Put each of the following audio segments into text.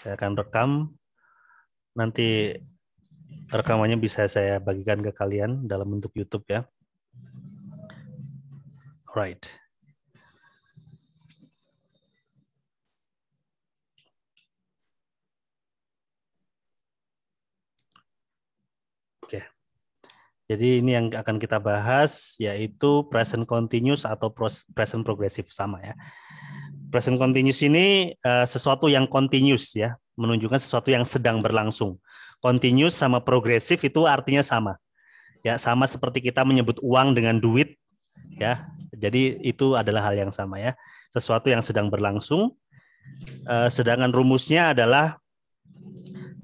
Saya akan rekam. Nanti rekamannya bisa saya bagikan ke kalian dalam bentuk YouTube ya. Alright. Oke. Jadi ini yang akan kita bahas yaitu present continuous atau present progressive sama ya. Present continuous ini uh, sesuatu yang continuous ya, menunjukkan sesuatu yang sedang berlangsung. Continuous sama progresif itu artinya sama. Ya, sama seperti kita menyebut uang dengan duit ya. Jadi itu adalah hal yang sama ya. Sesuatu yang sedang berlangsung. Uh, sedangkan rumusnya adalah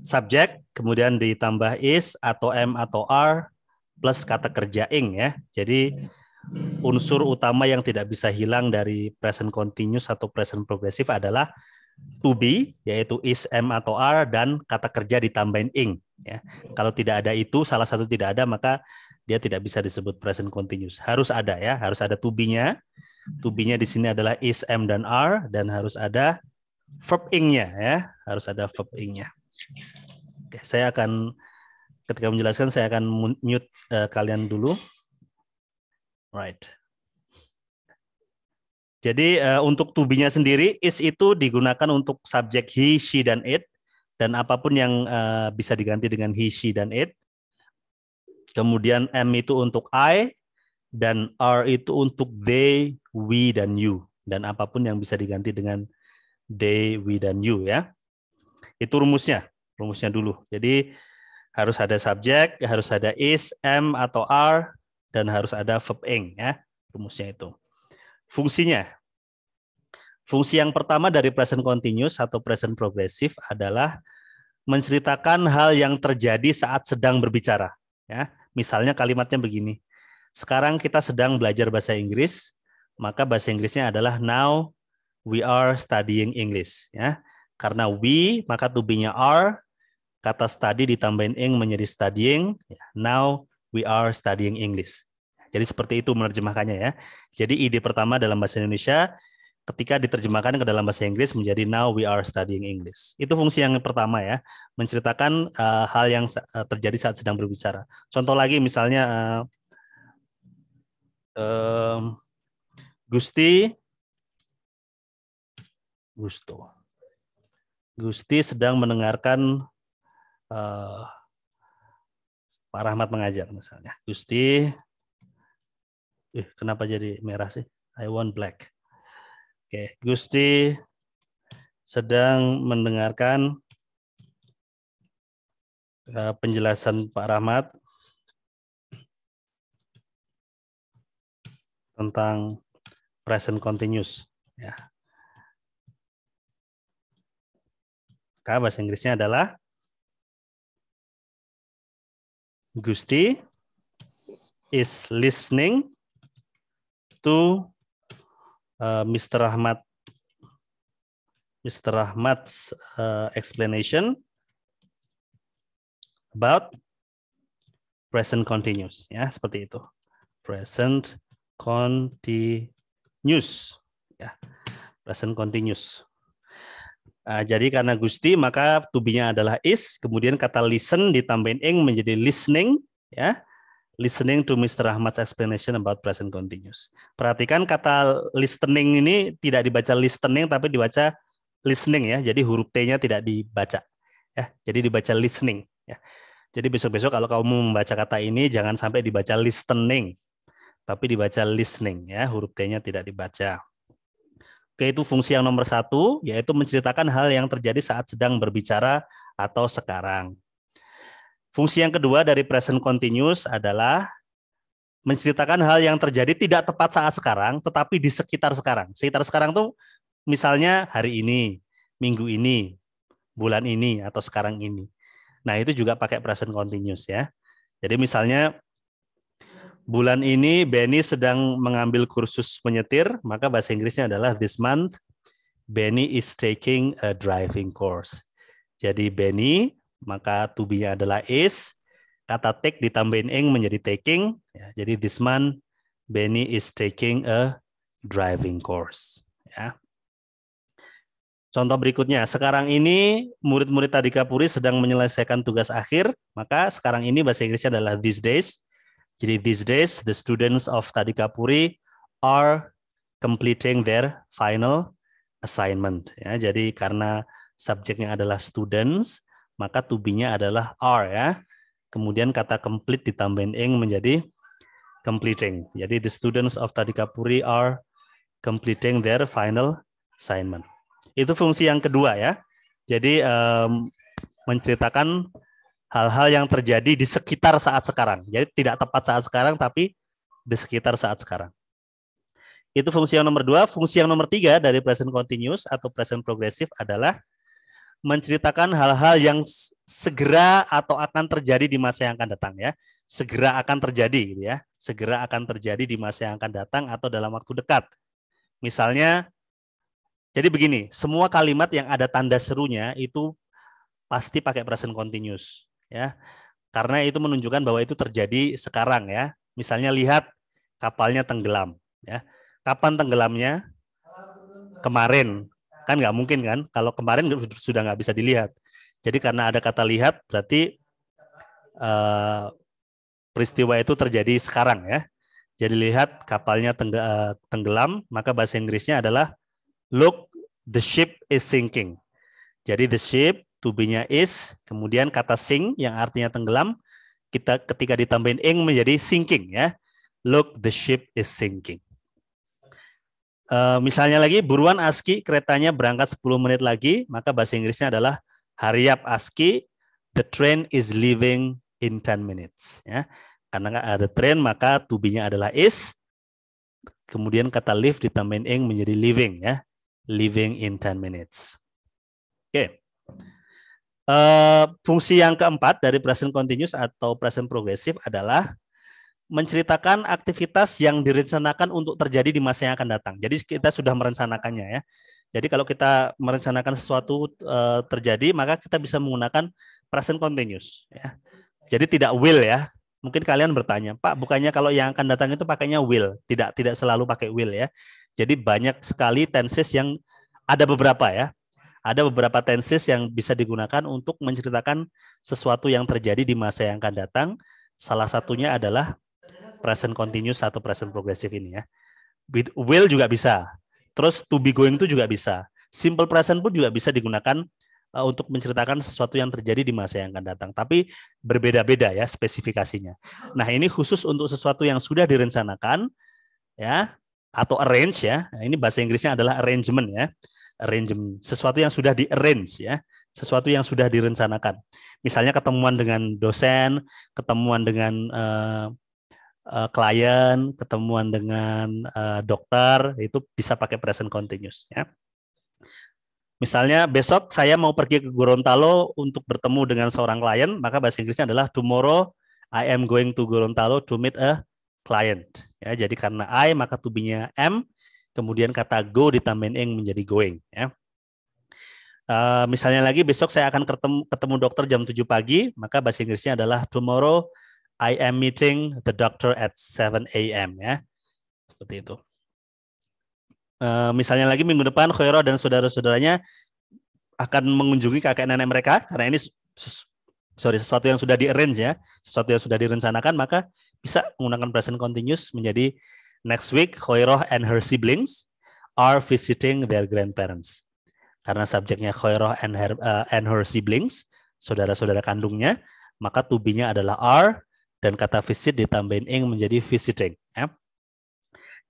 subjek kemudian ditambah is atau am atau are plus kata kerja ing ya. Jadi unsur utama yang tidak bisa hilang dari present continuous atau present progressive adalah to be yaitu is, am atau are dan kata kerja ditambahin ing ya. Kalau tidak ada itu salah satu tidak ada maka dia tidak bisa disebut present continuous. Harus ada ya, harus ada to be-nya. To be-nya di sini adalah is, am dan are dan harus ada verb ing-nya ya, harus ada verb ing-nya. Saya akan ketika menjelaskan saya akan mute uh, kalian dulu. Right. Jadi uh, untuk to sendiri is itu digunakan untuk subjek he, she dan it dan apa pun yang uh, bisa diganti dengan he, she dan it. Kemudian am itu untuk I dan are itu untuk they, we dan you dan apa pun yang bisa diganti dengan they, we dan you ya. Itu rumusnya, rumusnya dulu. Jadi harus ada subjek, harus ada is, am atau are, dan harus ada verb ing ya rumusnya itu. Fungsinya, fungsi yang pertama dari present continuous atau present progressive adalah menceritakan hal yang terjadi saat sedang berbicara. Ya, misalnya kalimatnya begini. Sekarang kita sedang belajar bahasa Inggris, maka bahasa Inggrisnya adalah now we are studying English. Ya, karena we maka to be-nya are, kata study ditambahin ing menjadi studying. Ya, now we are studying English. Jadi seperti itu menerjemahkannya ya. Jadi ide pertama dalam bahasa Indonesia ketika diterjemahkan ke dalam bahasa Inggris menjadi now we are studying English. Itu fungsi yang pertama ya, menceritakan uh, hal yang uh, terjadi saat sedang berbicara. Contoh lagi misalnya uh, um, Gusti Gusto. Gusti sedang mendengarkan uh, Pak Rahmat mengajar misalnya. Gusti, eh, kenapa jadi merah sih? I want black. Oke, Gusti sedang mendengarkan uh, penjelasan Pak Rahmat tentang present continuous. Ya. Bahasa Inggrisnya adalah Gusti is listening to uh, Mr. Ahmad Mr. Ahmad's uh, explanation about present continuous ya seperti itu present continuous ya present continuous Uh, jadi karena Gusti maka tubinya adalah is, kemudian kata listen ditambahin ing menjadi listening, ya. Listening to Mr. Ahmad's explanation about present continuous. Perhatikan kata listening ini tidak dibaca listening tapi dibaca listening ya. Jadi huruf T-nya tidak dibaca. Ya, jadi dibaca listening ya. Jadi besok-besok kalau kamu membaca kata ini jangan sampai dibaca listening tapi dibaca listening ya, huruf T-nya tidak dibaca. Oke, itu fungsi yang nomor satu, yaitu menceritakan hal yang terjadi saat sedang berbicara atau sekarang. Fungsi yang kedua dari present continuous adalah menceritakan hal yang terjadi tidak tepat saat sekarang, tetapi di sekitar sekarang. Sekitar sekarang tuh misalnya hari ini, minggu ini, bulan ini, atau sekarang ini. Nah, itu juga pakai present continuous ya. Jadi misalnya bulan ini Benny sedang mengambil kursus menyetir, maka bahasa Inggrisnya adalah this month Benny is taking a driving course. Jadi Benny, maka to be-nya adalah is, kata take ditambahin ing menjadi taking. Ya, jadi this month Benny is taking a driving course. Ya. Contoh berikutnya, sekarang ini murid-murid Tadika Puri sedang menyelesaikan tugas akhir, maka sekarang ini bahasa Inggrisnya adalah these days. Jadi these days, the students of Tadika Puri are completing their final assignment. Ya, jadi karena subjeknya adalah students, maka tubinya adalah are ya. Kemudian kata complete ditambahin ing menjadi completing. Jadi the students of Tadika Puri are completing their final assignment. Itu fungsi yang kedua ya. Jadi um, menceritakan hal-hal yang terjadi di sekitar saat sekarang. Jadi tidak tepat saat sekarang, tapi di sekitar saat sekarang. Itu fungsi yang nomor dua. Fungsi yang nomor tiga dari present continuous atau present progressive adalah menceritakan hal-hal yang segera atau akan terjadi di masa yang akan datang ya. Segera akan terjadi gitu ya. Segera akan terjadi di masa yang akan datang atau dalam waktu dekat. Misalnya jadi begini, semua kalimat yang ada tanda serunya itu pasti pakai present continuous, ya. Karena itu menunjukkan bahwa itu terjadi sekarang ya. Misalnya lihat kapalnya tenggelam, ya. Kapan tenggelamnya? Kemarin. Kan nggak mungkin kan? Kalau kemarin sudah nggak bisa dilihat. Jadi karena ada kata lihat, berarti uh, peristiwa itu terjadi sekarang ya. Jadi lihat kapalnya eh, tenggelam, maka bahasa Inggrisnya adalah look the ship is sinking. Jadi the ship to be-nya is, kemudian kata sink yang artinya tenggelam, kita ketika ditambahin ing menjadi sinking ya. Look, the ship is sinking. Uh, misalnya lagi, buruan Aski, keretanya berangkat 10 menit lagi, maka bahasa Inggrisnya adalah hurry up Aski, the train is leaving in 10 minutes. Ya. Karena ada train, maka to be-nya adalah is, kemudian kata live ditambahin ing menjadi living ya living in 10 minutes. Oke. Okay. Eh, fungsi yang keempat dari present continuous atau present progressive adalah menceritakan aktivitas yang direncanakan untuk terjadi di masa yang akan datang. Jadi kita sudah merencanakannya ya. Jadi kalau kita merencanakan sesuatu uh, terjadi, maka kita bisa menggunakan present continuous ya. Jadi tidak will ya. Mungkin kalian bertanya, Pak, bukannya kalau yang akan datang itu pakainya will? Tidak, tidak selalu pakai will ya. Jadi banyak sekali tenses yang ada beberapa ya. Ada beberapa tenses yang bisa digunakan untuk menceritakan sesuatu yang terjadi di masa yang akan datang. Salah satunya adalah present continuous atau present progressive ini ya. Will juga bisa. Terus to be going itu juga bisa. Simple present pun juga bisa digunakan uh, untuk menceritakan sesuatu yang terjadi di masa yang akan datang. Tapi berbeda-beda ya spesifikasinya. Nah ini khusus untuk sesuatu yang sudah direncanakan ya atau arrange ya. Nah, ini bahasa Inggrisnya adalah arrangement ya. Arrangement sesuatu yang sudah di arrange ya, sesuatu yang sudah direncanakan. Misalnya ketemuan dengan dosen, ketemuan dengan uh, uh, klien, ketemuan dengan uh, dokter itu bisa pakai present continuous ya. Misalnya besok saya mau pergi ke Gorontalo untuk bertemu dengan seorang klien, maka bahasa Inggrisnya adalah tomorrow I am going to Gorontalo to meet a client. Ya, jadi karena I maka tubinya am, kemudian kata go ditambahin ing menjadi going. Ya. Uh, misalnya lagi besok saya akan ketemu, ketemu dokter jam 7 pagi, maka bahasa Inggrisnya adalah tomorrow I am meeting the doctor at 7 a.m. ya. Seperti itu. Uh, misalnya lagi minggu depan Khairo dan saudara-saudaranya akan mengunjungi kakek nenek mereka karena ini sorry sesuatu yang sudah di arrange ya, sesuatu yang sudah direncanakan maka bisa menggunakan present continuous menjadi next week Khoiroh and her siblings are visiting their grandparents. Karena subjeknya Khoiroh and her uh, and her siblings, saudara-saudara kandungnya, maka tubinya adalah are dan kata visit ditambahin ing menjadi visiting. Ya.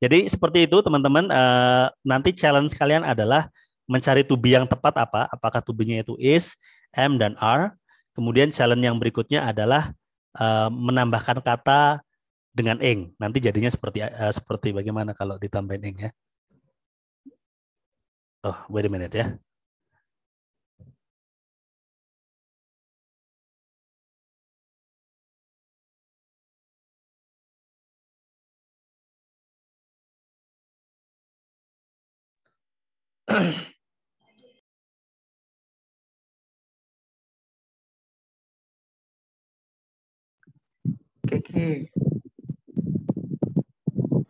Jadi seperti itu teman-teman. Uh, nanti challenge kalian adalah mencari tubi yang tepat apa? Apakah tubinya itu is, am dan are Kemudian challenge yang berikutnya adalah uh, menambahkan kata dengan ing. Nanti jadinya seperti uh, seperti bagaimana kalau ditambahin ing ya. Oh, wait a minute ya. Kiki.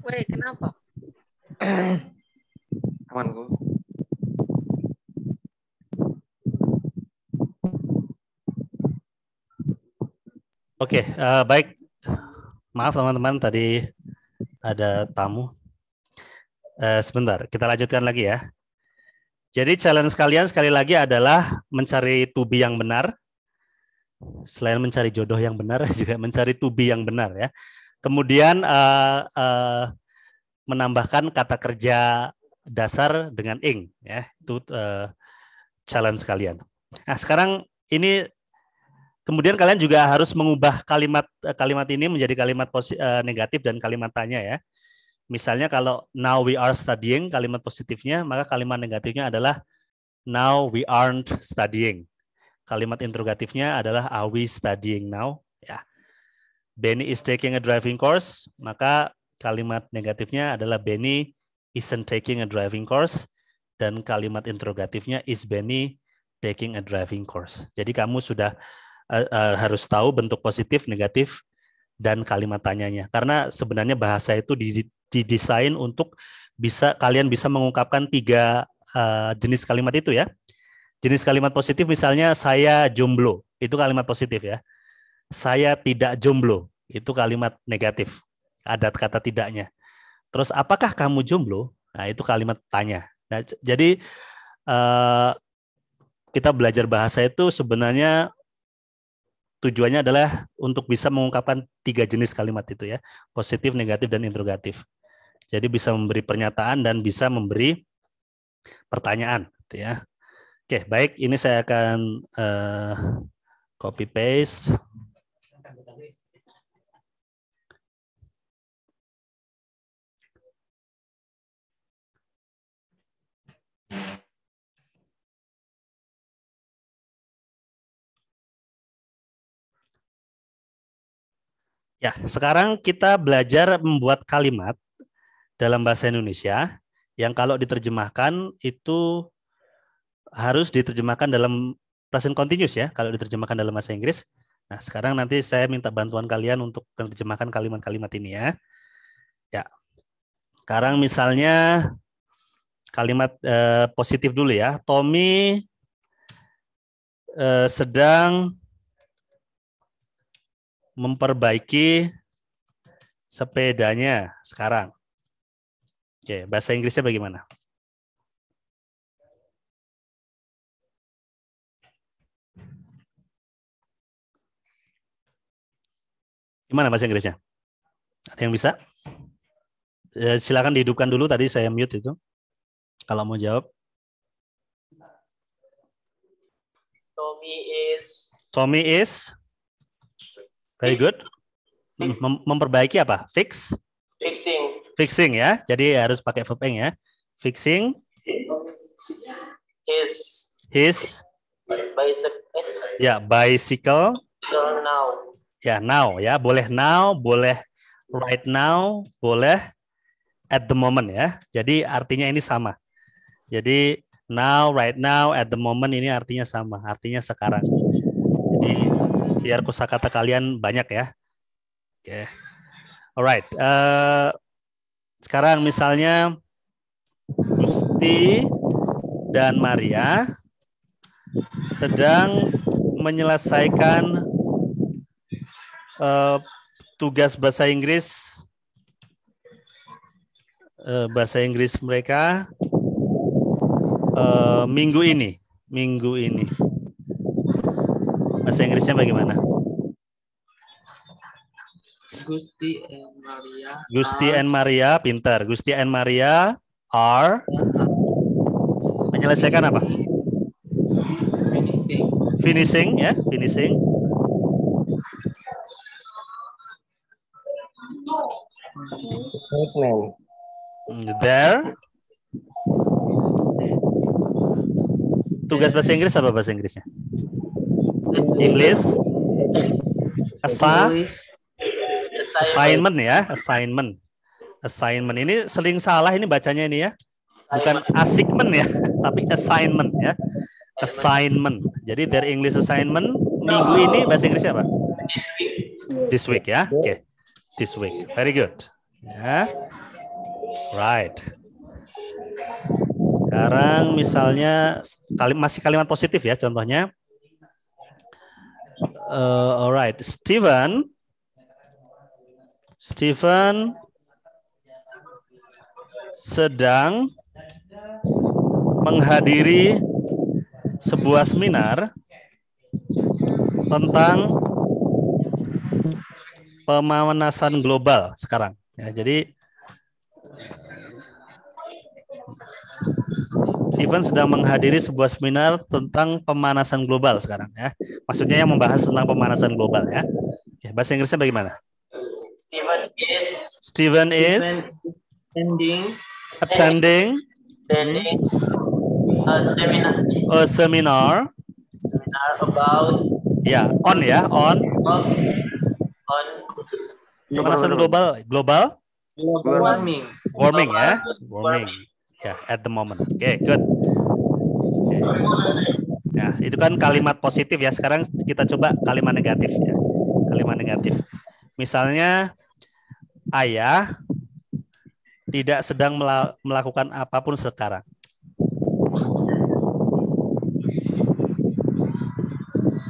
Weh, kenapa? Temanku. Oke, okay, uh, baik. Maaf teman-teman, tadi ada tamu. Uh, sebentar, kita lanjutkan lagi ya. Jadi challenge kalian sekali lagi adalah mencari tubi yang benar. Selain mencari jodoh yang benar, juga mencari tubi yang benar ya. Kemudian uh, uh, menambahkan kata kerja dasar dengan ing ya. Itu uh, challenge kalian. Nah, sekarang ini Kemudian kalian juga harus mengubah kalimat kalimat ini menjadi kalimat uh, negatif dan kalimat tanya ya. Misalnya kalau now we are studying kalimat positifnya, maka kalimat negatifnya adalah now we aren't studying. Kalimat interrogatifnya adalah are we studying now? Benny is taking a driving course, maka kalimat negatifnya adalah Benny isn't taking a driving course dan kalimat interrogatifnya is Benny taking a driving course. Jadi kamu sudah uh, uh, harus tahu bentuk positif, negatif, dan kalimat tanyanya. Karena sebenarnya bahasa itu didesain untuk bisa kalian bisa mengungkapkan tiga uh, jenis kalimat itu ya. Jenis kalimat positif misalnya saya jomblo, itu kalimat positif ya. Saya tidak jomblo, itu kalimat negatif. Ada kata tidaknya. Terus apakah kamu jomblo? Nah, itu kalimat tanya. Nah, jadi uh, kita belajar bahasa itu sebenarnya tujuannya adalah untuk bisa mengungkapkan tiga jenis kalimat itu ya, positif, negatif, dan interrogatif. Jadi bisa memberi pernyataan dan bisa memberi pertanyaan, gitu ya. Oke, baik. Ini saya akan uh, copy paste. Ya, sekarang kita belajar membuat kalimat dalam bahasa Indonesia yang kalau diterjemahkan itu harus diterjemahkan dalam present continuous ya, kalau diterjemahkan dalam bahasa Inggris. Nah, sekarang nanti saya minta bantuan kalian untuk menerjemahkan kalimat-kalimat ini ya. Ya. Sekarang misalnya kalimat eh, positif dulu ya. Tommy eh, sedang memperbaiki sepedanya sekarang. Oke, bahasa Inggrisnya bagaimana? Gimana bahasa Inggrisnya? Ada yang bisa? Ya, silakan dihidupkan dulu tadi saya mute itu. Kalau mau jawab. Tommy is Tommy is Very good. Mem memperbaiki apa? Fix? Fixing. Fixing ya. Jadi harus pakai verb ing ya. Fixing. His. His. Bicycle. Ya, bicycle. Now. Ya, now ya. Boleh now, boleh right now, boleh at the moment ya. Jadi artinya ini sama. Jadi now, right now, at the moment ini artinya sama. Artinya sekarang. Jadi biar kosakata kalian banyak ya. Oke. Okay. Alright. Uh, sekarang misalnya Gusti dan Maria sedang menyelesaikan uh, tugas bahasa Inggris uh, bahasa Inggris mereka uh, minggu ini, minggu ini. Bahasa Inggrisnya bagaimana? Gusti and Maria. Gusti and Maria, pintar. Gusti and Maria are menyelesaikan apa? Finishing. Finishing ya, finishing. There. Tugas bahasa Inggris apa bahasa Inggrisnya? English. Asa assignment ya, assignment. Assignment ini sering salah ini bacanya ini ya. Bukan assignment ya, tapi assignment ya. Assignment. Jadi dari English assignment minggu ini bahasa Inggrisnya apa? This week ya. Oke. Okay. This week. Very good. Ya. Right. Sekarang misalnya masih kalimat positif ya contohnya Uh, alright, Steven. Steven sedang menghadiri sebuah seminar tentang pemanasan global sekarang. Ya, jadi Steven sedang menghadiri sebuah seminar tentang pemanasan global sekarang ya. Maksudnya yang membahas tentang pemanasan global ya. Oke, bahasa Inggrisnya bagaimana? Steven is Steven is attending attending attending a seminar a seminar seminar about ya on ya on on pemanasan global global global warming. warming ya Warming. warming ya at the moment oke good Nah, itu kan kalimat positif ya. Sekarang kita coba kalimat negatif ya. Kalimat negatif. Misalnya ayah tidak sedang mela- melakukan apa pun sekarang.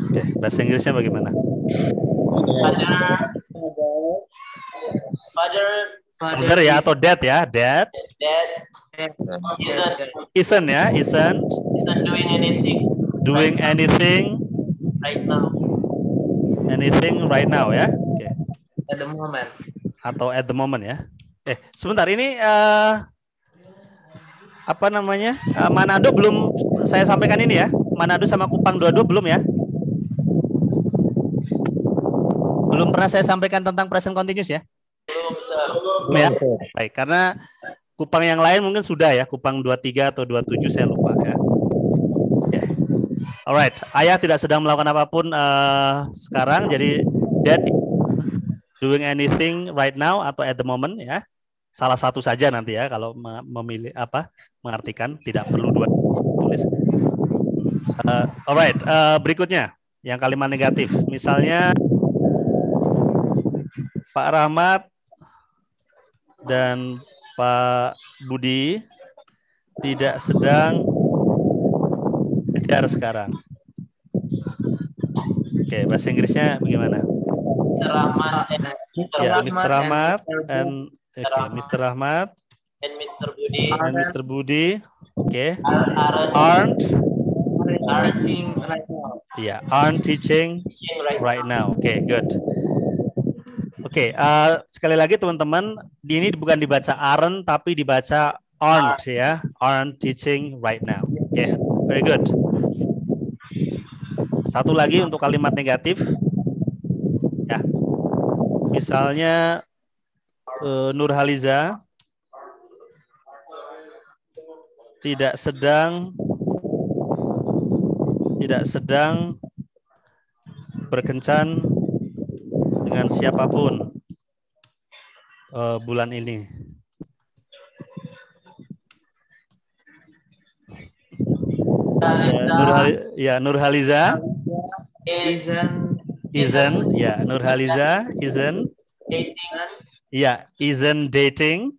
Oke, bahasa Inggrisnya bagaimana? Father, father, Father ya atau dad ya? Dad dad isn't isn't ya? Isn't isn't doing anything doing anything right now anything right now ya? Oke. at the moment. atau at the moment ya. Eh, sebentar ini eh, apa namanya? Eh, Manado belum saya sampaikan ini ya. Manado sama Kupang dua-dua belum ya? Belum pernah saya sampaikan tentang present continuous ya? Belum ya? Baik, karena Kupang yang lain mungkin sudah ya, Kupang 23 atau 27 saya lupa ya. Oke. Alright, ayah tidak sedang melakukan apa pun eh, sekarang, jadi dad doing anything right now atau at the moment ya. Salah satu saja nanti ya kalau me- memilih apa mengartikan tidak perlu dua tulis. Eh, alright, eh, berikutnya yang kalimat negatif. Misalnya Pak Rahmat dan Pak Budi tidak sedang kejar sekarang. Oke, bahasa Inggrisnya bagaimana? Mr. Rahmat and Mr. Ya, Mr. Rahmat and and oke, Mr. Rahmat and Mr. Budi and Mr. Budi, oke, are, aren't are teaching right now. ya aren't teaching right, right now. Oke, good. Oke, eh, sekali lagi teman-teman, ini bukan dibaca aren't tapi dibaca aren't ya, aren't teaching right now. Oke, very good. Satu lagi untuk kalimat negatif. Ya. Misalnya eh, Nurhaliza tidak sedang tidak sedang berkencan dengan siapa pun eh, bulan ini. Ya, Nurhali- ya Nurhaliza is isn't ya Nurhaliza isn't dating. Ya isn't dating.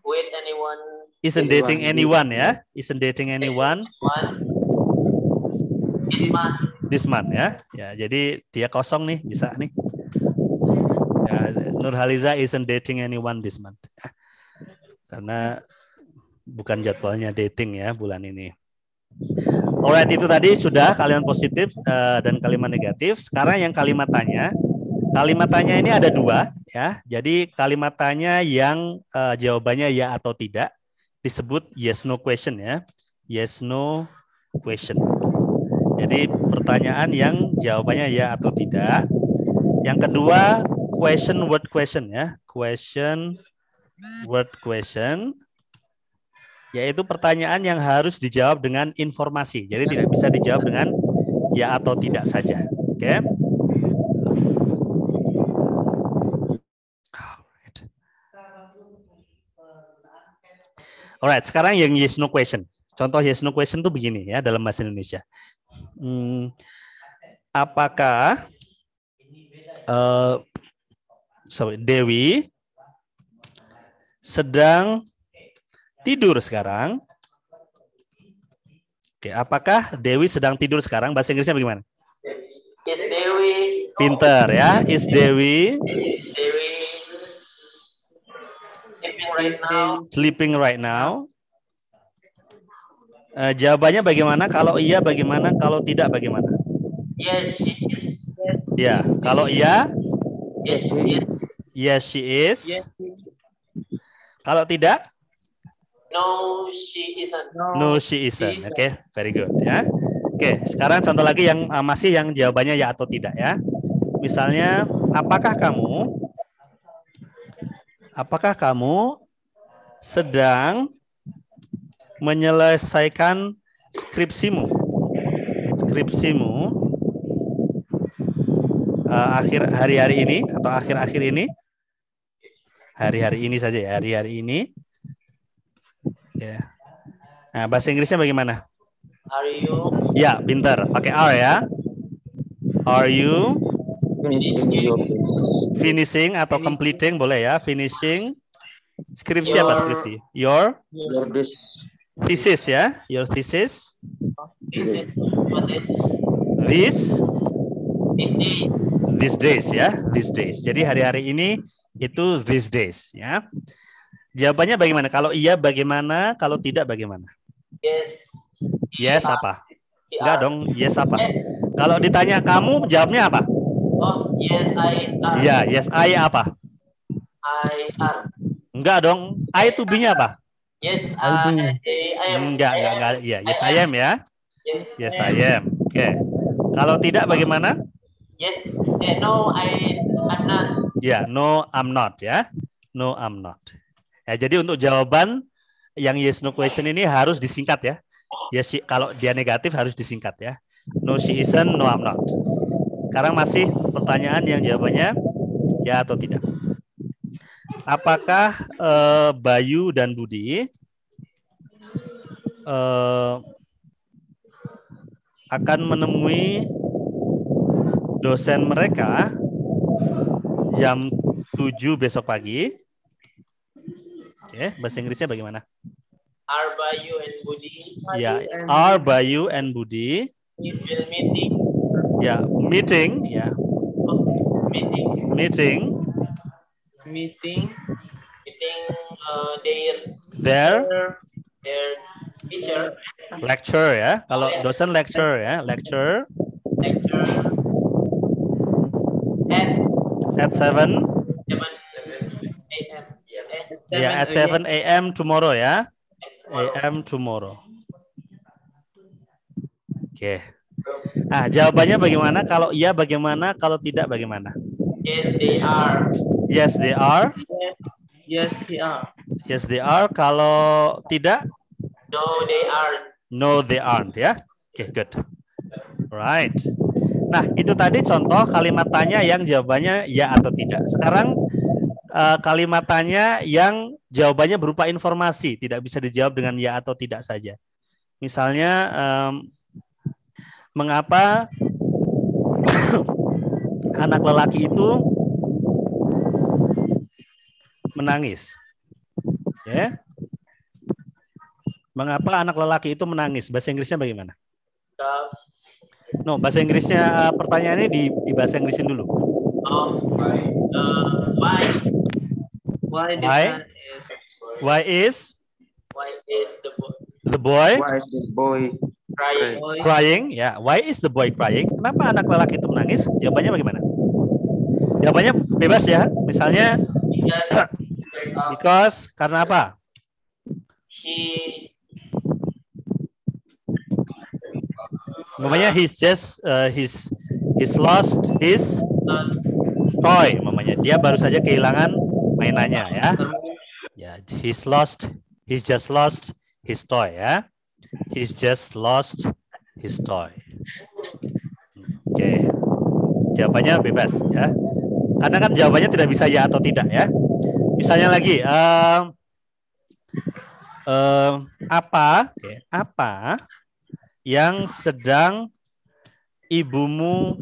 With anyone. Isn't dating anyone ya? Isn't dating anyone? One this month. this month ya. Ya jadi dia kosong nih bisa nih ya, Nurhaliza isn't dating anyone this month karena bukan jadwalnya dating ya bulan ini Alright, itu tadi sudah kalimat positif eh, dan kalimat negatif. Sekarang yang kalimat tanya. Kalimat tanya ini ada dua, ya. Jadi kalimat tanya yang eh, jawabannya ya atau tidak disebut yes no question ya. Yes no question. Jadi pertanyaan yang jawabannya ya atau tidak. Yang kedua question word question ya. Question word question yaitu pertanyaan yang harus dijawab dengan informasi. Jadi tidak bisa dijawab dengan ya atau tidak saja. Oke. Alright. Alright, sekarang yang yes no question. Contoh yes no question itu begini ya dalam bahasa Indonesia. Hmm, apakah eh, sorry, Dewi sedang tidur sekarang? Oke, apakah Dewi sedang tidur sekarang? Bahasa Inggrisnya bagaimana? Is Dewi Pinter ya. Is Dewi Is Dewi sleeping right now? sleeping right now? Eh, jawabannya bagaimana? Kalau iya bagaimana? Kalau tidak bagaimana? Yes, is. Yes, Ya, kalau iya, yes, yes. yes she is. Yes. Kalau tidak, No, she isn't. no she isn't. isn't. Oke, very good ya. Oke, sekarang contoh lagi yang eh, masih yang jawabannya ya atau tidak ya. Misalnya, apakah kamu apakah kamu sedang menyelesaikan skripsimu? Skripsimu eh, akhir hari-hari ini atau akhir-akhir ini? Hari-hari ini saja ya, hari-hari ini. Ya. Nah, bahasa Inggrisnya bagaimana? Are you Ya, pintar. Pakai R ya. Are you Finishing your finishing atau completing boleh ya? Finishing. Skripsi apa Your- skripsi? Your Your thesis ya. Your thesis. This? These days ya. These days. Jadi hari-hari ini itu these days ya. Jawabannya bagaimana? Kalau iya bagaimana? Kalau tidak bagaimana? Yes. Yes apa? we Enggak dong. Yes apa? Eh, Kalau ditanya kamu jawabnya apa? Oh, yes, I are. Iya, yes I apa? I are. Enggak dong. I to be-nya apa? Yes, I uh. I, I am. Enggak, enggak, enggak. Iya, yes I am ya. Yes, Yes I am. Oke. Kalau tidak bagaimana? Yes. Eh, no, I I'm not. Ya, no I'm not ya. No I'm not. Ya, jadi untuk jawaban yang yes no question ini harus disingkat ya. Yes, kalau dia negatif harus disingkat ya. No she isn't, no I'm not. Sekarang masih pertanyaan yang jawabannya ya atau tidak. Apakah eh, Bayu dan Budi eh, akan menemui dosen mereka jam 7 besok pagi. Oke, bahasa Inggrisnya bagaimana? Are Bayu and Budi Ya, and are Bayu and Budi we will meeting. ya meeting ya Oh, meeting. meeting meeting Meeting. Uh, their their their teacher lecture ya. Kalau dosen lecture ya, lecture lecture at 7 seven a.m. Ya at 7 a.m. tomorrow ya. a.m. tomorrow. Oke. Ah, jawabannya bagaimana? Kalau iya bagaimana? Kalau tidak bagaimana? Yes, they are. Yes, they are. yes we are Yes, they are. Kalau tidak, No, they are. no, they aren't ya. Oke, good. Right. Nah, itu tadi contoh kalimat tanya yang jawabannya ya atau tidak. Sekarang eh, kalimat tanya yang jawabannya berupa informasi, tidak bisa dijawab dengan ya atau tidak saja. Misalnya, mengapa anak lelaki itu menangis? Ya. Mengapa anak lelaki itu menangis? Bahasa Inggrisnya bagaimana? Doves. No, bahasa Inggrisnya eh, pertanyaannya di, di bahasa Inggrisin dulu. Um, uh, why? why Why? son is Why is Why is the boy the boy why is the boy crying? boy crying? Ya, why is the boy crying? Kenapa anak lelaki itu menangis? Jawabannya bagaimana? Jawabannya bebas ya. Misalnya Because because karena apa? he Mamanya he's just uh, he's he's lost his toy. Mamanya dia baru saja kehilangan mainannya ya. Ya, he's lost, he's just lost his toy ya. He's just lost his toy. Oke. Jawabannya bebas ya. Karena kan jawabannya tidak bisa ya atau tidak ya. Misalnya lagi em, em, apa oke, apa yang sedang ibumu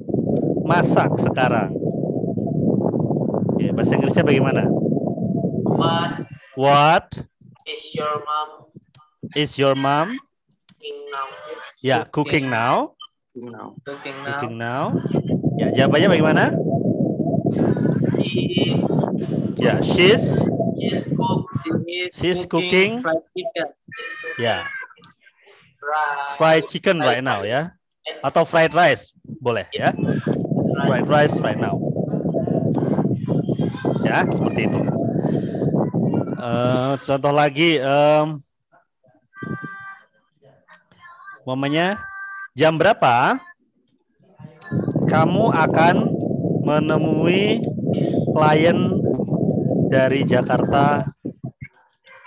masak sekarang? Oke, bahasa Inggrisnya bagaimana? what What is your mom is your mom? now? Ya, cooking now. now Cooking now. Cooking now. Ya, jawabannya bagaimana? He Ya, she's is cook. She is She's cooking. fried chicken. ya Right. fried chicken right now ya. Atau fried rice boleh ya. Fried rice right now. Ya, seperti itu. Eh, contoh lagi, em, momennya jam berapa kamu akan menemui klien dari Jakarta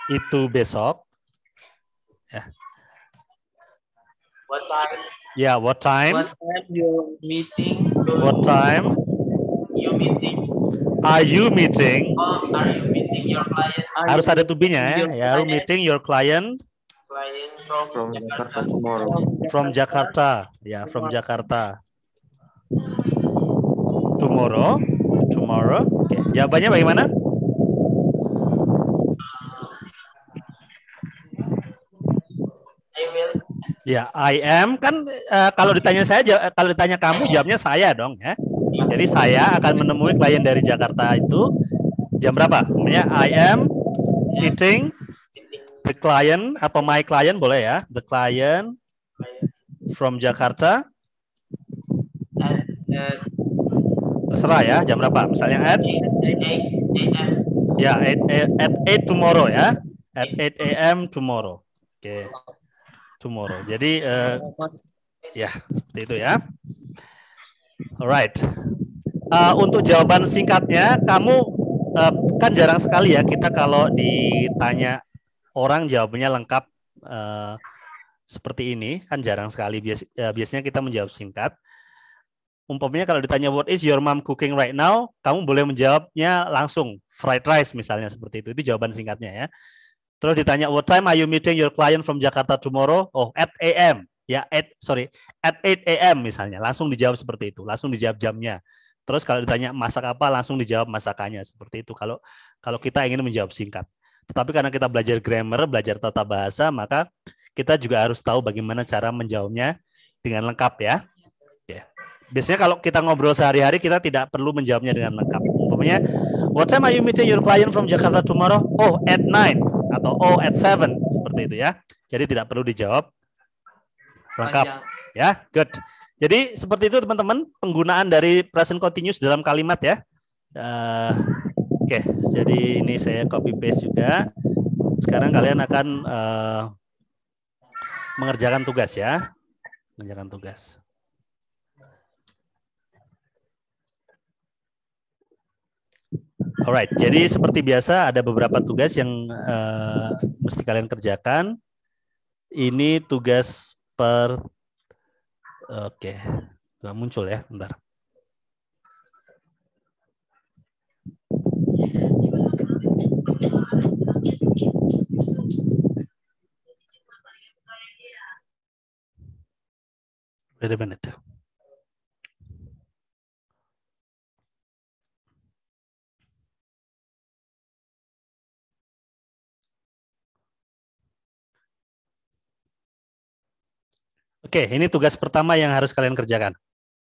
itu besok? What time Ya, what time? What time your meeting? What time you meeting? are you meeting? Oh, are you meeting your client? Are Harus you ada tubinya ya. your Ya, are you client meeting your client Client from, from Jakarta. Tomorrow? from Jakarta. Ya, from Jakarta. Tomorrow. Tomorrow. Oke, jawabannya bagaimana? I will. Ya, I am kan eh, kalau ditanya saya jaw- kalau ditanya kamu jawabnya saya dong ya. Jadi saya akan menemui klien dari Jakarta itu jam berapa? Namanya I am meeting the client atau my client boleh ya. The client from Jakarta terserah ya jam berapa. Misalnya at 8 a.m. ya at, at 8 tomorrow ya. At 8 a.m. tomorrow. Oke. Tomorrow. Jadi eh, Ya, seperti itu ya. Alright. Uh, untuk jawaban singkatnya, kamu uh, kan jarang sekali ya kita kalau ditanya orang jawabannya lengkap uh, seperti ini, kan jarang sekali. Bias- ya, biasanya kita menjawab singkat. Umpamanya kalau ditanya what is your mom cooking right now, kamu boleh menjawabnya langsung fried rice misalnya seperti itu. Itu jawaban singkatnya ya. Terus ditanya what time are you meeting your client from Jakarta tomorrow? Oh, at AM ya at sorry at 8 a.m. misalnya. Langsung dijawab seperti itu langsung dijawab jamnya. Terus kalau ditanya masak apa? Langsung dijawab masakannya seperti itu. Kalau kalau kita ingin menjawab singkat. Tetapi karena kita belajar grammar belajar tata bahasa maka kita juga harus tahu bagaimana cara menjawabnya dengan lengkap ya. Ya. biasanya kalau kita ngobrol sehari-hari kita tidak perlu menjawabnya dengan lengkap. Umpamanya what time are you meeting your client from Jakarta tomorrow? Oh at 9 atau oh at 7 seperti itu ya. Jadi tidak perlu dijawab. Lengkap ya. Good. Jadi seperti itu teman-teman penggunaan dari present continuous dalam kalimat ya. Eh, oke jadi ini saya copy paste juga. Sekarang kalian akan eh, mengerjakan tugas ya. Mengerjakan tugas Alright, jadi seperti biasa ada beberapa tugas yang eh, mesti kalian kerjakan. Ini tugas per Oke, nggak muncul ya, bentar. Wait a minute. Oke, ini tugas pertama yang harus kalian kerjakan.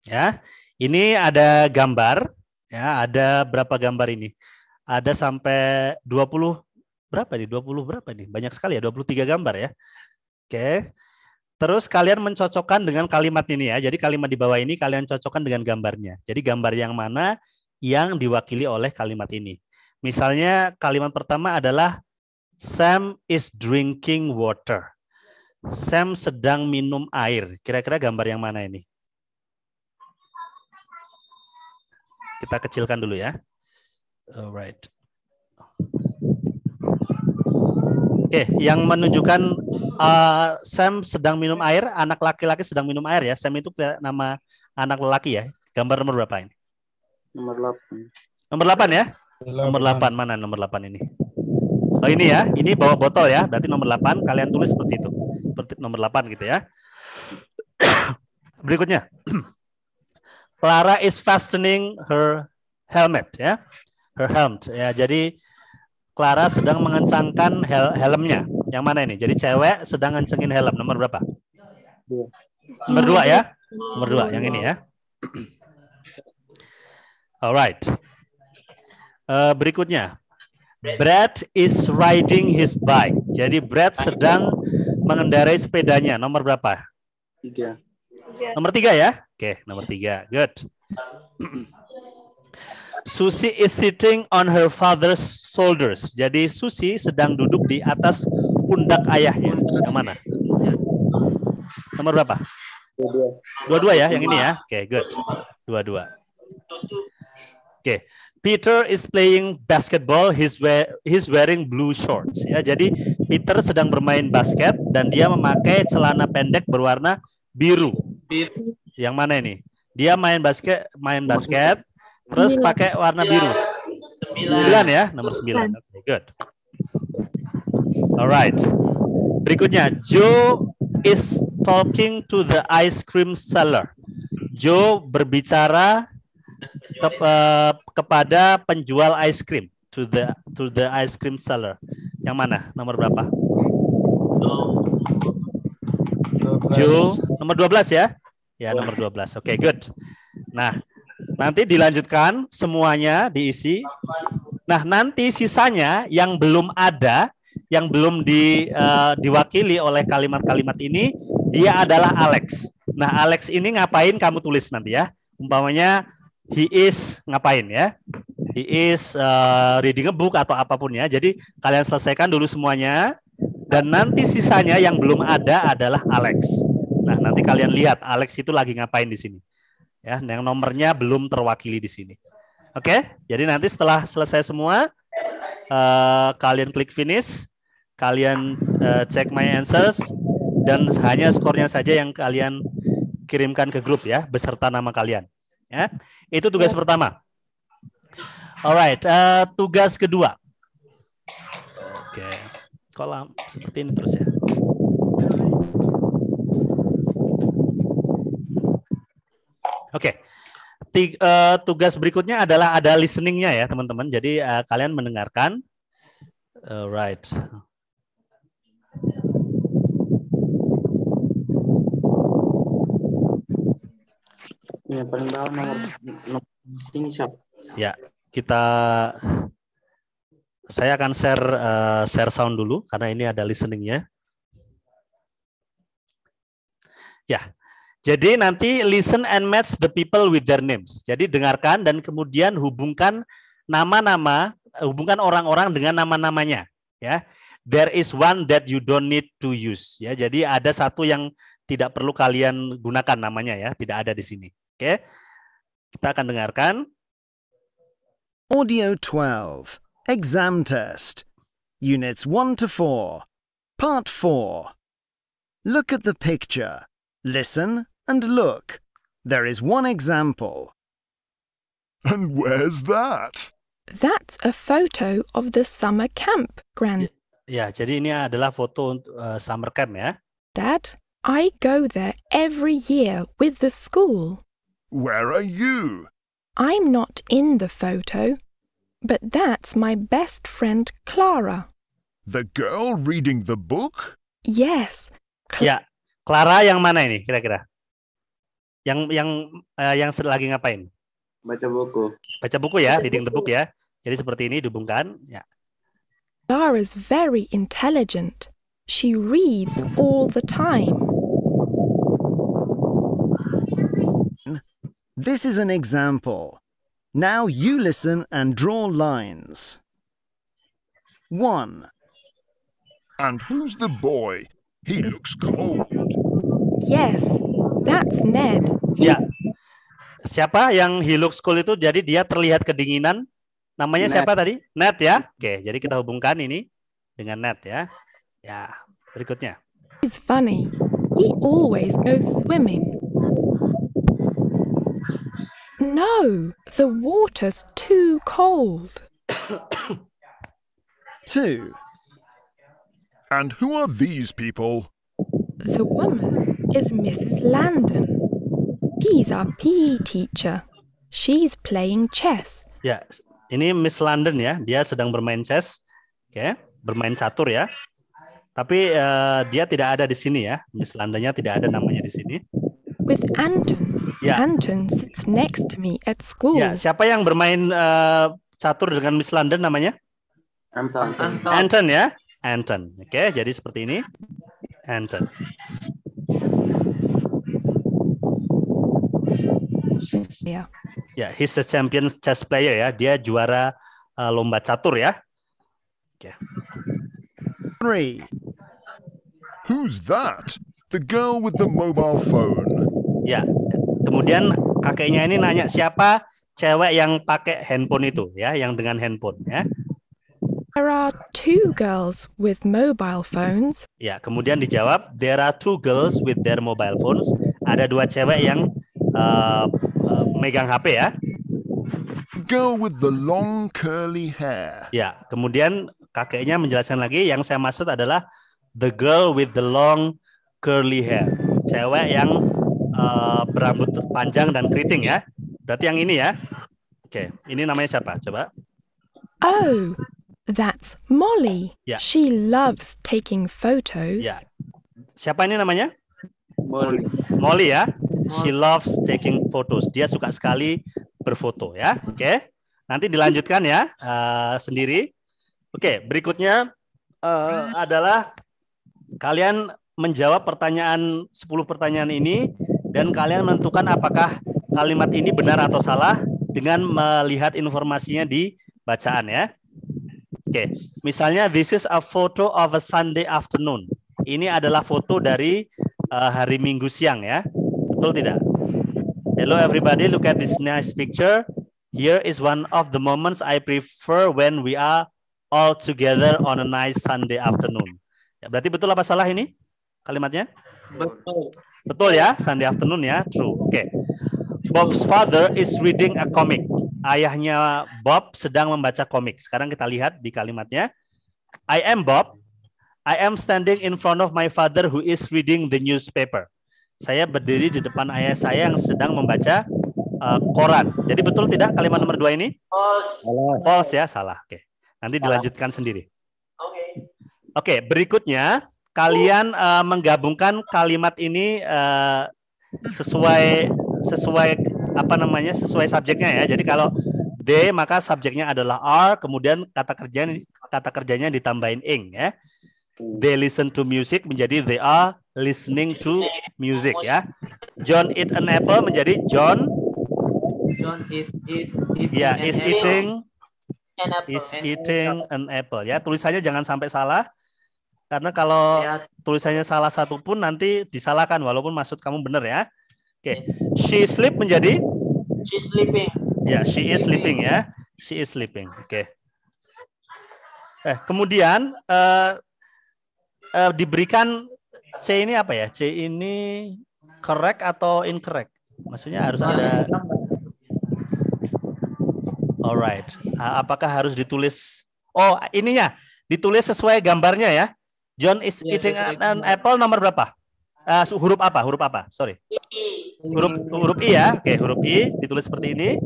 Ya, ini ada gambar. Ya, ada berapa gambar ini? Ada sampai 20 berapa nih? 20 berapa nih? Banyak sekali ya, 23 gambar ya. Oke. Terus kalian mencocokkan dengan kalimat ini ya. Jadi kalimat di bawah ini kalian cocokkan dengan gambarnya. Jadi gambar yang mana yang diwakili oleh kalimat ini. Misalnya kalimat pertama adalah Sam is drinking water. Sam sedang minum air. Kira-kira gambar yang mana ini? Kita kecilkan dulu ya. Alright. Oke, yang menunjukkan uh, Sam sedang minum air, anak laki-laki sedang minum air ya. Sam itu nama anak lelaki ya. Gambar nomor berapa ini? Nomor 8. Nomor 8 ya? Nomor 8 mana nomor 8 ini? Oh ini ya, ini bawa botol ya. Berarti nomor 8 kalian tulis seperti itu. Seperti nomor 8 gitu ya. Berikutnya. Clara is fastening her helmet ya. Her helmet ya. Jadi Clara sedang mengencangkan hel helmnya. Yang mana ini? Jadi cewek sedang ngencengin helm. Nomor berapa? Nomor dua ya. Nomor dua. Yang ini ya. Alright. Uh, berikutnya. Brad is riding his bike. Jadi Brad sedang mengendarai sepedanya. Nomor berapa? Tiga. Nomor tiga ya? Oke, nomor tiga. Good. Susi is sitting on her father's shoulders. Jadi Susi sedang duduk di atas pundak ayahnya. Yang mana? Nomor berapa? Dua. Dua-dua ya, yang ini ya. Oke, good. Dua-dua. Oke. Peter is playing basketball. He's wear, he's wearing blue shorts. Ya, jadi Peter sedang bermain basket dan dia memakai celana pendek berwarna biru. Biru. Yang mana ini? Dia main basket, main basket, terus pakai warna biru. Sembilan. Sembilan ya, nomor sembilan. Oke, good. Alright. Berikutnya, Joe is talking to the ice cream seller. Joe berbicara ke- eh, kepada penjual ice cream to the to the ice cream seller. Yang mana? Nomor berapa? Dua belas. Joe nomor 12 ya? Ya, nomor 12. Oke, good. Nah, nanti dilanjutkan semuanya diisi. Nah, nanti sisanya yang belum ada, yang belum di, eh, diwakili oleh kalimat-kalimat ini, dia adalah Alex. Nah, Alex ini ngapain kamu tulis nanti ya. Umpamanya he is ngapain ya. He is eh, reading a book atau apa pun ya. Jadi kalian selesaikan dulu semuanya dan nanti sisanya yang belum ada adalah Alex. Nah, nanti kalian lihat Alex itu lagi ngapain di sini. Ya, yang nomornya belum terwakili di sini. Oke, jadi nanti setelah selesai semua, eh, kalian klik finish, kalian eh, cek my answers, dan hanya skornya saja yang kalian kirimkan ke grup ya, beserta nama kalian. Ya, itu tugas pertama. Alright, eh, tugas kedua. Oke, kolam seperti ini terus ya. Oke. Ti- eh, tugas berikutnya adalah ada listeningnya ya teman-teman. Jadi eh, kalian mendengarkan. Alright. Yang paling bawah nomor nomor sini siapa? Ya, kita saya akan share eh, share sound dulu karena ini ada listeningnya. Ya. Jadi nanti listen and match the people with their names. Jadi dengarkan dan kemudian hubungkan nama-nama, hubungkan orang-orang dengan nama-namanya, ya. There is one that you don't need to use, ya. Jadi ada satu yang tidak perlu kalian gunakan namanya ya, tidak ada di sini. Oke. Kita akan dengarkan. Audio 12. Exam test. Units 1 to 4. Part 4. Look at the picture. Listen and look. There is one example. And where's that? That's a photo of the summer camp, Granddad. Ya, jadi ini adalah foto untuk eh, summer camp ya. Dad, I go there every year with the school. Where are you? I'm not in the photo, but that's my best friend Clara. The girl reading the book? Yes, Cl- Ya, Clara yang mana ini kira-kira? Yang yang eh, yang sedang lagi ngapain? Baca buku. Baca buku ya, reading the book ya. Jadi seperti ini dihubungkan. Ya. Clara's very intelligent. She reads all the time. This is an example. Now you listen and draw lines. 1. And who's the boy? He looks cold. Yes, that's Ned. He- Ya. Siapa yang he looks cool itu jadi dia terlihat kedinginan. Namanya Ned. siapa tadi? Ned ya. Oke, jadi kita hubungkan ini dengan Ned ya. Ya, berikutnya. He's funny. He always goes swimming. No, the water's too cold. 2. And who are these people? The woman is Mrs. Landon. She's our PE teacher. She's playing chess. Ya, ini Miss London ya. Dia sedang bermain chess. Oke, bermain catur ya. Tapi eh, dia tidak ada di sini ya. Miss Londonnya tidak ada namanya di sini. With Anton, Ya. Anton sits next to me at school. Ya, siapa yang bermain eh, catur dengan Miss London namanya? Anton. Anton. Anton ya. Anton. Oke, jadi seperti ini. Anton. Ya. Ya, he's a champion chess player ya. Dia juara eh, lomba catur ya. Three. Who's that? The girl with the mobile phone. Ya. Kemudian kakeknya ini nanya siapa cewek yang pakai handphone itu ya, yang dengan handphone ya. There are two girls with mobile phones. Ya, kemudian dijawab there are two girls with their mobile phones. Ada dua cewek yang eh, eh, megang HP ya. Girl with the long curly hair. Ya, kemudian kakeknya menjelaskan lagi yang saya maksud adalah the girl with the long curly hair. Cewek yang eh, berambut panjang dan keriting ya. Berarti yang ini ya. Oke, ini namanya siapa? Coba. Oh, that's Molly. Yeah. She loves taking photos. Ya. Siapa ini namanya? Boleh. Molly ya. She loves taking photos. Dia suka sekali berfoto ya. Oke. Nanti dilanjutkan ya eh, sendiri. Oke, berikutnya eh, adalah kalian menjawab pertanyaan 10 pertanyaan ini dan kalian menentukan apakah kalimat ini benar atau salah dengan melihat informasinya di bacaan ya. Oke, misalnya this is a photo of a Sunday afternoon. Ini adalah foto dari eh, hari Minggu siang ya. Betul tidak? Hello everybody, look at this nice picture. Here is one of the moments I prefer when we are all together on a nice Sunday afternoon. Ya, berarti betul apa salah ini kalimatnya? Betul. Betul ya, Sunday afternoon ya, true. Oke. Bob's father is reading a comic. Ayahnya Bob sedang membaca komik. Sekarang kita lihat di kalimatnya. I am Bob. I am standing in front of my father who is reading the newspaper. Saya berdiri di depan ayah saya yang sedang membaca uh, koran. Jadi betul tidak kalimat nomor dua ini? False. False ya, salah. Oke. Nanti dilanjutkan sendiri. Oke. Oke, berikutnya kalian eh, menggabungkan kalimat ini eh, sesuai sesuai apa namanya sesuai subjeknya ya. Jadi kalau D maka subjeknya adalah R, kemudian kata kerjanya kata kerjanya ditambahin ing ya. They listen to music menjadi they are listening to music ya. John eat an apple menjadi John John is eat, eating ya an is eating An apple. is eating an apple ya. Tulisannya jangan sampai salah. Karena kalau Ya, tulisannya salah satu pun nanti disalahkan walaupun maksud kamu benar ya. Oke. yes. She sleep menjadi She's sleeping. ya she is sleeping ya. She is sleeping. Oke. Eh, kemudian eh, eh, diberikan C ini apa ya? C ini correct atau incorrect? Maksudnya harus ada alright. Ah, Apakah harus ditulis Oh, ininya ditulis sesuai gambarnya ya. John is Yes, eating sesuai an gambar. apple nomor berapa? Su- huruf apa? Huruf apa? Sorry. Huruf huruf I ya. Oke, huruf I ditulis seperti ini.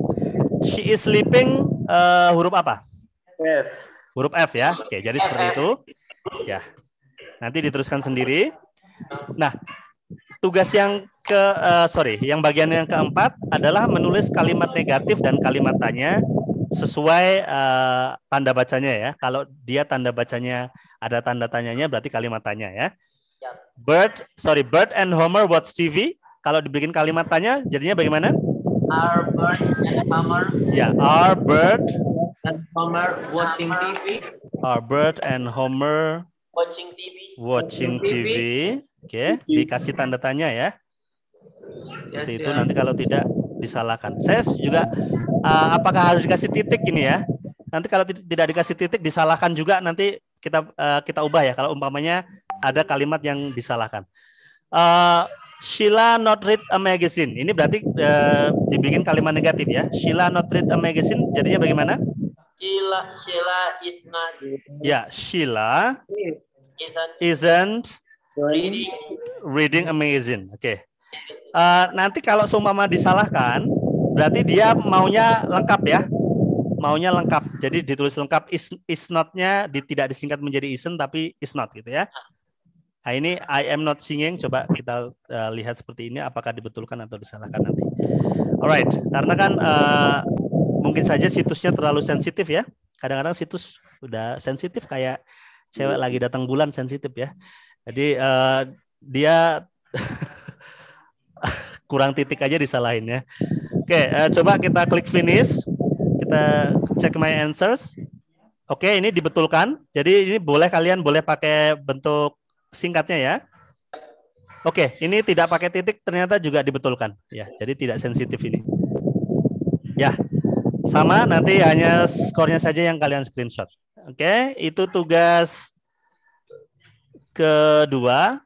She is sleeping eh, huruf apa? F. Huruf F ya. Oke, jadi seperti itu. Ya. Nanti diteruskan sendiri. Nah, tugas yang ke eh, sorry, yang bagian yang keempat adalah menulis kalimat negatif dan kalimat tanya sesuai eh, tanda bacanya ya. Kalau dia tanda bacanya ada tanda tanyanya berarti kalimat tanya ya. Ya. Bert, sorry, Bert and Homer watch TV. Kalau dibikin kalimat tanya jadinya bagaimana? Are Bert and Homer Ya, are Bert, and Homer watching TV? are Bert and Homer Watching TV. watching TV. Oke, dikasih tanda tanya ya. Yes, itu ya. nanti kalau tidak disalahkan. Saya juga uh, apakah harus dikasih titik ini ya? Nanti kalau ti- tidak dikasih titik disalahkan juga nanti kita uh, kita ubah ya kalau umpamanya ada kalimat yang disalahkan. Uh, Sheila not read a magazine. Ini berarti uh, dibikin kalimat negatif ya. Sheila not read a magazine jadinya bagaimana? Sheila, Sheila is not Ya, Sheila isn't isn't reading. reading a magazine. Oke. Eh, nanti kalau seumpama disalahkan, berarti dia maunya lengkap ya. Maunya lengkap. Jadi ditulis lengkap is is not-nya di- tidak disingkat menjadi isn't tapi is not gitu ya. Nah, ini I am not singing. Coba kita uh, lihat seperti ini. Apakah dibetulkan atau disalahkan nanti. Alright, karena kan uh, mungkin saja situsnya terlalu sensitif ya. Kadang-kadang situs udah sensitif kayak cewek lagi datang bulan sensitif ya. Jadi uh, dia kurang titik aja disalahin ya. Oke, uh, coba kita klik finish. Kita cek my answers. Oke, ini dibetulkan. Jadi ini boleh kalian boleh pakai bentuk singkatnya ya. Oke, ini tidak pakai titik ternyata juga dibetulkan. Ya, jadi tidak sensitif ini. Ya, sama nanti hanya skornya saja yang kalian screenshot. Oke, itu tugas kedua.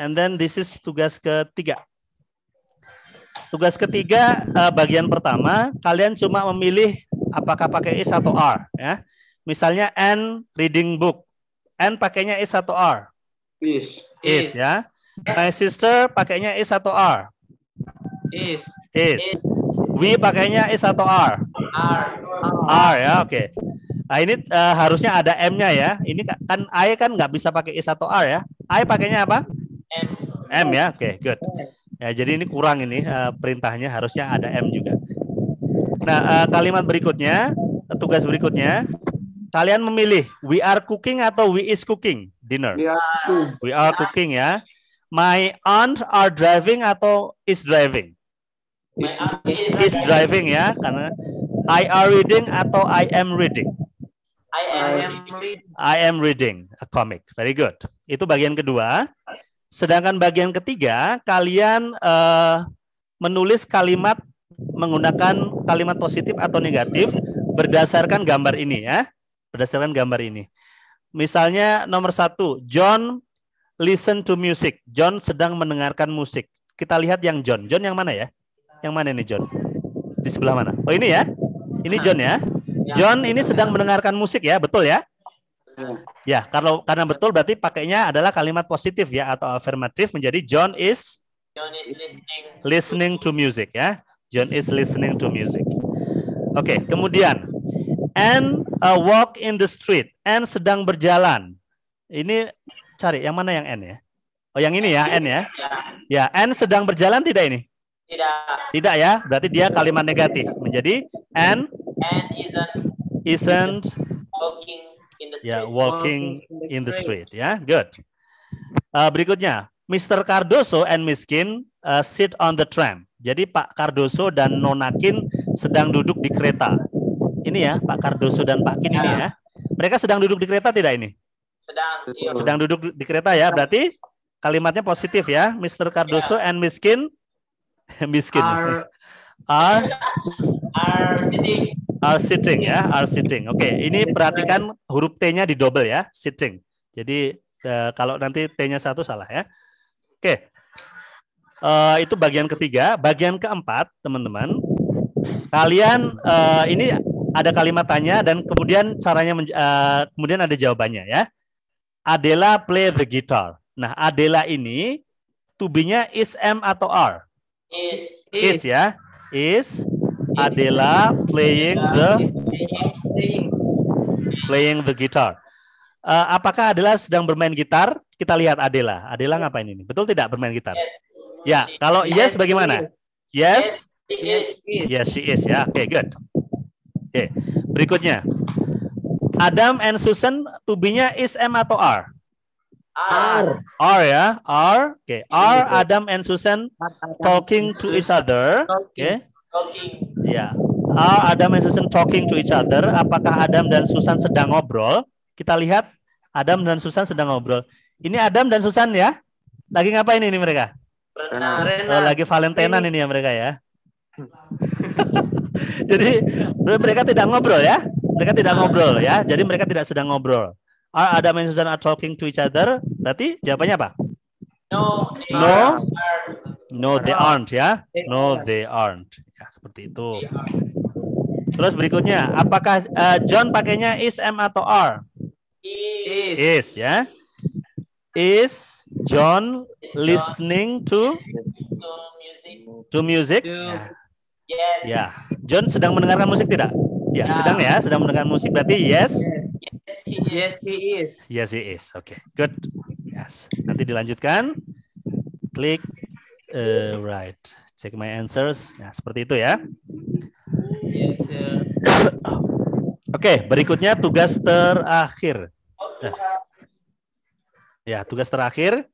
And then this is tugas ketiga. Tugas ketiga eh, bagian pertama, kalian cuma memilih apakah pakai is atau are ya. Misalnya N reading book. N pakainya is atau are? Is. Is ya. My sister pakainya is atau are? Is. Is. We pakainya is atau are? Are. Are ya, oke. Nah ini eh, harusnya ada M-nya ya. Ini ka- kan I kan nggak bisa pakai is atau are ya. I pakainya apa? M. M ya, oke, good. Ya, jadi ini kurang ini eh, perintahnya harusnya ada M juga. Nah, eh, kalimat berikutnya, tugas berikutnya, kalian memilih we are cooking atau we is cooking dinner. We are. We are cooking ya. My aunt are driving atau is driving. Is. Is driving ya, karena I are reading atau I am reading. I am reading. I am reading a comic. Very good. Itu bagian kedua. Sedangkan bagian ketiga, kalian eh, menulis kalimat menggunakan kalimat positif atau negatif berdasarkan gambar ini ya. Berdasarkan gambar ini. Misalnya nomor satu, John listen to music. John sedang mendengarkan musik. Kita lihat yang John. John yang mana ya? Yang mana ini John? Di sebelah mana? Oh ini ya? Ini John ya? John ini sedang mendengarkan musik ya, betul ya? Ya, kalau karena betul berarti pakainya adalah kalimat positif ya atau afirmatif menjadi John is John is listening. listening to music ya. John is listening to music. Oke, kemudian and a walk in the street. And sedang berjalan. Ini cari yang mana yang N ya? Oh, yang ini ya, N ya. Ya. N sedang berjalan tidak ini? Tidak. Tidak ya, berarti dia kalimat negatif. Menjadi N And isn't isn't walking in the street. ya walking in the street ya. Good. Uh, berikutnya, Mr. Cardoso and Miss Kin uh, sit on the tram. Jadi Pak Cardoso dan Nona Kin sedang duduk di kereta. Ini ya, Pak Cardoso dan Pak Kin ini ya. Mereka sedang duduk di kereta tidak ini? Sedang. iya. Sedang duduk di kereta ya, berarti kalimatnya positif ya. Mr. Cardoso and Miss Kin Miss Kin Are. are Are sitting. Are sitting ya, are sitting. Oke, ini perhatikan huruf T-nya di double ya, sitting. Jadi eh, kalau nanti T-nya satu salah ya. Oke. Eh, itu bagian ketiga, bagian keempat, teman-teman. Kalian eh, ini ada kalimat tanya dan kemudian caranya eh, kemudian ada jawabannya ya. Adela play the guitar. Nah, Adela ini tubinya is am atau are? Is. Is ya. Is Adela playing the Is playing. the guitar. Eh, apakah Adela sedang bermain gitar? Kita lihat Adela. Adela ngapain ini? Betul tidak bermain gitar? Yes. Ya, kalau yes bagaimana? Yes, Yes. yes she is ya. Oke, good. Oke, berikutnya. Adam and Susan tubinya is am atau are? Are. Are ya, are. Oke, are Adam and Susan talking to each other? Oke. Talking. Ya. Are Adam and Susan talking to each other? Apakah Adam dan Susan sedang ngobrol? Kita lihat Adam dan Susan sedang ngobrol. Ini Adam dan Susan ya? Lagi ngapain ini mereka? Renang. Oh, lagi Valentinean ini ya mereka ya. Jadi mereka tidak ngobrol ya? Mereka tidak ngobrol ya. Jadi mereka tidak sedang ngobrol. Are Adam and Susan are talking to each other? Berarti jawabannya apa? No. No. are. No, they aren't ya. No, they aren't. Ya, seperti itu. Terus berikutnya, apakah eh, John pakainya is, am atau are? Is. Is ya. Is John listening to To music. to music? To- Ya. Yes. Ya. John sedang mendengarkan musik tidak? Ya, Ya. sedang ya, sedang mendengarkan musik berarti yes. Yes, he is. Yes, he is. Oke, good. Yes. Nanti dilanjutkan. Klik uh, right. Check my answers. Nah, seperti itu ya. Yes, sir. Oke, berikutnya tugas terakhir. Eh. Ya, tugas terakhir.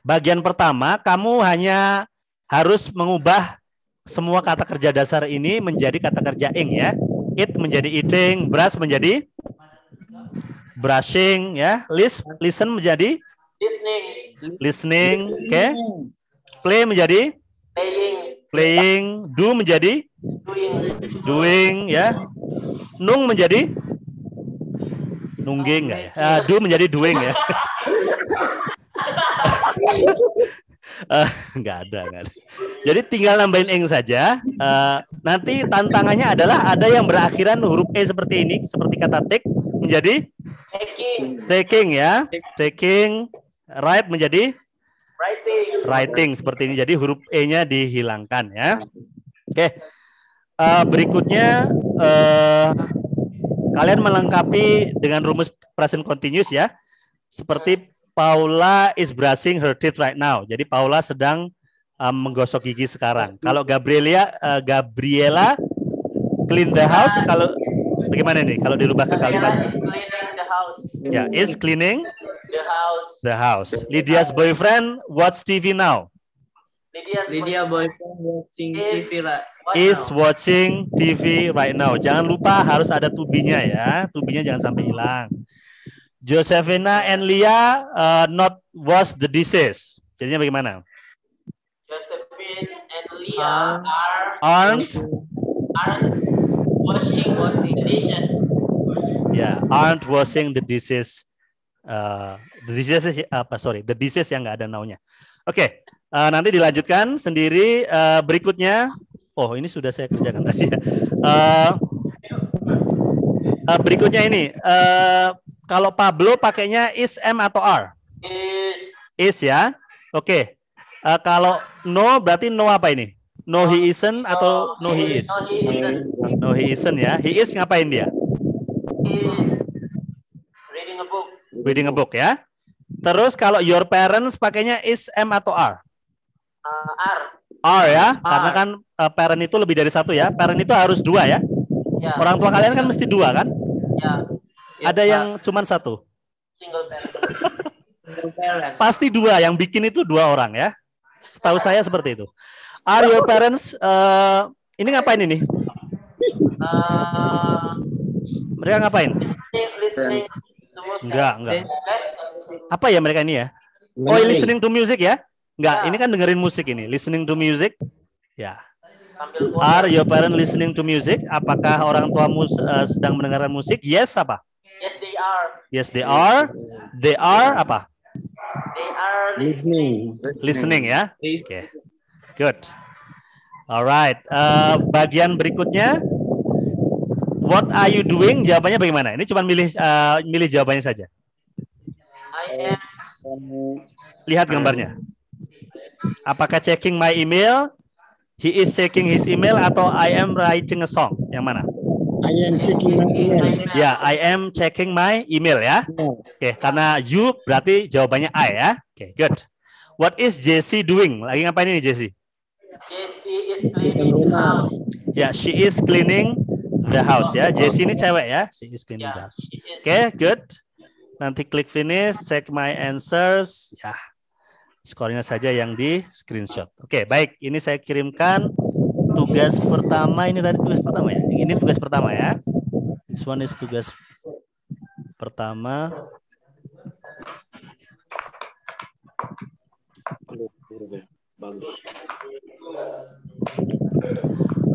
Bagian pertama, kamu hanya harus mengubah semua kata kerja dasar ini menjadi kata kerja ing ya. It menjadi eating, brush menjadi brushing ya. Lis, listen menjadi Listening, listening, oke. Play menjadi? Playing, playing, do menjadi? Doing, doing ya. Nung menjadi? Nungging nggak ya? Ah, do menjadi doing ya. Eh, nggak ada, nggak ada. Jadi tinggal nambahin eng saja. Eh, nanti tantangannya adalah ada yang berakhiran huruf e seperti ini, seperti kata take menjadi? Taking, taking ya, taking, right menjadi writing, writing seperti ini. Jadi huruf e-nya dihilangkan ya. Oke. Eh, berikutnya eh, kalian melengkapi dengan rumus present continuous ya. Seperti Paula is brushing her teeth right now. Jadi Paula sedang eh, menggosok gigi sekarang. Kalau Gabriela eh, Gabriela clean the house kalau bagaimana nih kalau dirubah ke kalimat Gabriela is cleaning the house, ya is cleaning the house. the house. Lydia's boyfriend watch TV now. Lydia's Lydia boyfriend watching Is- TV right. What is now? watching TV right now. Jangan lupa harus ada tubinya ya. Tubinya jangan sampai hilang. Josephina and Leah uh, not wash the dishes. Jadinya bagaimana? Josephine and Leah Ah. are Aren't aren't washing washing dishes. ya aren't washing the dishes. Uh, the dishes is- apa sorry the dishes yang nggak ada naunya. Oke, uh, nanti dilanjutkan sendiri uh, berikutnya. Oh ini sudah saya kerjakan tadi. ya. Uh, uh, berikutnya ini uh, kalau Pablo pakainya is m atau r? Is Is ya. Oke. Uh, kalau no berarti no apa ini? No he isn't atau no he is? No, he isn't. No he isn't ya. He is ngapain dia? Is. Reading a book ya. Terus kalau your parents pakainya is m atau r? Uh, are R ya, R. karena kan uh, parent itu lebih dari satu ya. Parent itu harus dua ya. ya Orang tua kalian kan mesti dua kan? ya Ada yang cuman satu. single parent. Single parent. Pasti dua. Yang bikin itu dua orang ya. Setahu saya seperti itu. Are your parents? uh, ini ngapain ini? Uh, Mereka ngapain? listening, listening. Enggak, enggak. Eh, Apa ya mereka ini ya? Oh, listening to music ya? Enggak, ini kan dengerin musik ini. Listening to music. Ya. Are your parents listening to music? Apakah orang tuamu uh, sedang mendengarkan musik? Yes apa? Yes, they are. Yes, they are. They are apa? They are listening. Listening ya. Oke. Good. Alright. Uh, bagian berikutnya. What are you doing? Jawabannya bagaimana? Ini cuma milih uh, milih jawabannya saja. I am. Lihat gambarnya. Apakah checking my email? He is checking his email atau I am writing a song? Yang mana? I am checking my email. Ya, I am checking my email ya. Oke, karena you berarti jawabannya I ya. Oke, good. What is Jessie doing? Lagi ngapain ini Jessie? Jessie is cleaning house. Ya, she is cleaning the house ya. Jessie ini cewek ya. She is cleaning the Ya, house. she is. Oke, good. Nanti klik finish, check my answers. Ya, skornya saja yang di screenshot. Oke, baik. Ini saya kirimkan tugas pertama. Ini tadi tugas pertama ya. Ini tugas pertama ya. This one is tugas pertama. Bagus.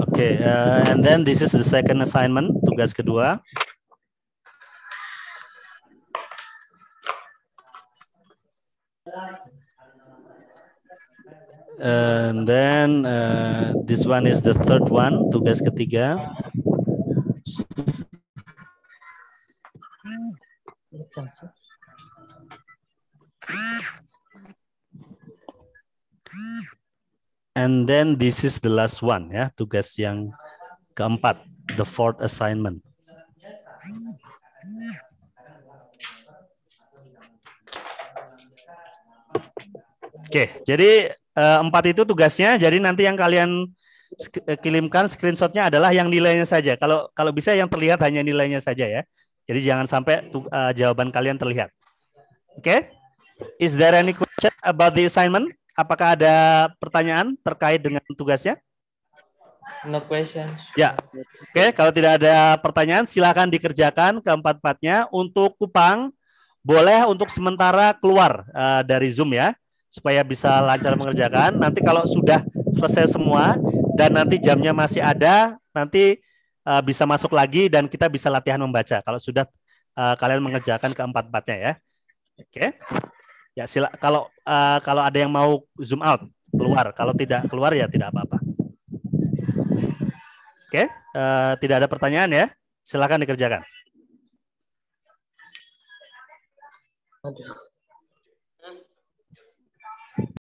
Oke, uh, and then this is the second assignment, tugas kedua. And then uh, this one is the third one, tugas ketiga. And then this is the last one ya, tugas yang keempat, the fourth assignment. Oke, jadi eh, empat itu tugasnya. Jadi nanti yang kalian eh, kirimkan screenshotnya adalah yang nilainya saja. Kalau kalau bisa yang terlihat hanya nilainya saja ya. Jadi jangan sampai eh, jawaban kalian terlihat. Oke? Is there any question about the assignment? Apakah ada pertanyaan terkait dengan tugasnya? No questions. Ya, oke. Kalau tidak ada pertanyaan, silakan dikerjakan keempat-empatnya. Untuk Kupang, boleh untuk sementara keluar eh, dari Zoom ya, supaya bisa lancar mengerjakan. Nanti kalau sudah selesai semua dan nanti jamnya masih ada, nanti eh, bisa masuk lagi dan kita bisa latihan membaca. Kalau sudah eh, kalian mengerjakan keempat-empatnya ya. Oke. Ya, sila kalau eh, kalau ada yang mau zoom out keluar, kalau tidak keluar ya tidak apa-apa. Oke, eh, tidak ada pertanyaan ya. Silakan dikerjakan. Aduh.